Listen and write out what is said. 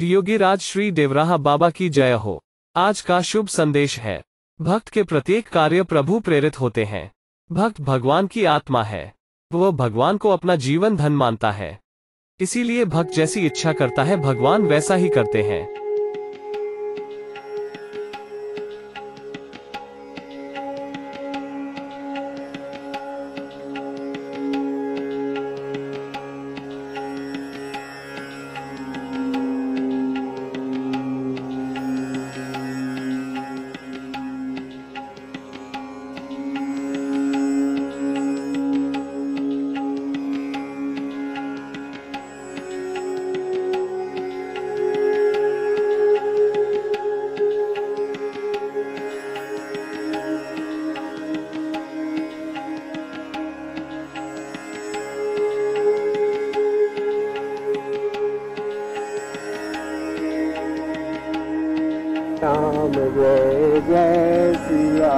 योगीराज श्री देवराहा बाबा की जय हो। आज का शुभ संदेश है। भक्त के प्रत्येक कार्य प्रभु प्रेरित होते हैं। भक्त भगवान की आत्मा है। वह भगवान को अपना जीवन धन मानता है। इसीलिए भक्त जैसी इच्छा करता है, भगवान वैसा ही करते हैं। राम जय जय सिया